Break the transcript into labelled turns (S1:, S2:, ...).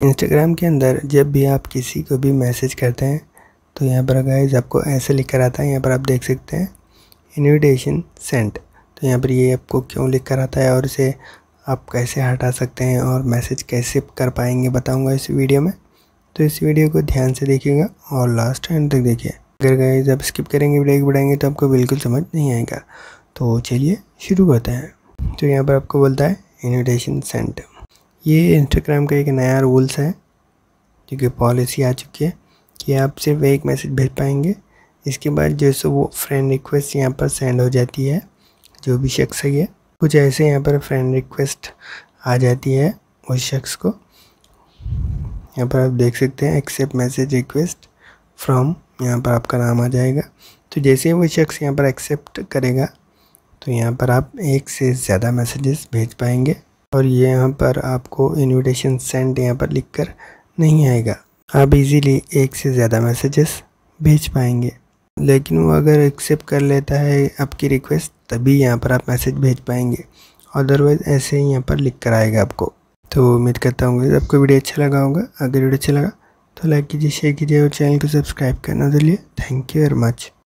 S1: Instagram के अंदर जब भी आप किसी को भी मैसेज करते हैं तो यहाँ पर गाइज़ आपको ऐसे लिख कर आता है, यहाँ पर आप देख सकते हैं इनविटेशन सेंट तो यहाँ पर ये आपको क्यों लिख कर आता है और इसे आप कैसे हटा सकते हैं और मैसेज कैसे कर पाएँगे बताऊँगा इस वीडियो में। तो इस वीडियो को ध्यान से देखिएगा और लास्ट एंड तक देखिए। अगर गाइज़ आप स्किप करेंगे वीडियो बढ़ाएँगे तो आपको बिल्कुल समझ नहीं आएगा। तो चलिए शुरू करते हैं। तो यहाँ पर आपको बोलता है इन्विटेशन सेंट ये इंस्टाग्राम का एक नया रूल्स है क्योंकि पॉलिसी आ चुकी है कि आप सिर्फ़ एक मैसेज भेज पाएँगे। इसके बाद जैसे वो फ्रेंड रिक्वेस्ट यहाँ पर सेंड हो जाती है, जो भी शख्स है कुछ ऐसे यहाँ पर फ्रेंड रिक्वेस्ट आ जाती है उस शख्स को। यहाँ पर आप देख सकते हैं एक्सेप्ट मैसेज रिक्वेस्ट फ्रॉम यहाँ पर आपका नाम आ जाएगा। तो जैसे ही वो शख्स यहाँ पर एक्सेप्ट करेगा तो यहाँ पर आप एक से ज़्यादा मैसेजेस भेज पाएँगे। और ये यहाँ पर आपको इनविटेशन सेंड यहाँ पर लिखकर नहीं आएगा। आप इजीली एक से ज़्यादा मैसेजेस भेज पाएँगे। लेकिन वो अगर एक्सेप्ट कर लेता है आपकी रिक्वेस्ट तभी यहाँ पर आप मैसेज भेज पाएँगे। अदरवाइज़ ऐसे ही यहाँ पर लिख कर आएगा आपको। तो उम्मीद करता हूँ आपको वीडियो अच्छा लगा होगा। अगर वीडियो अच्छा लगा तो लाइक कीजिए शेयर कीजिए और चैनल को सब्सक्राइब करना दिलिए थैंक यू वेरी मच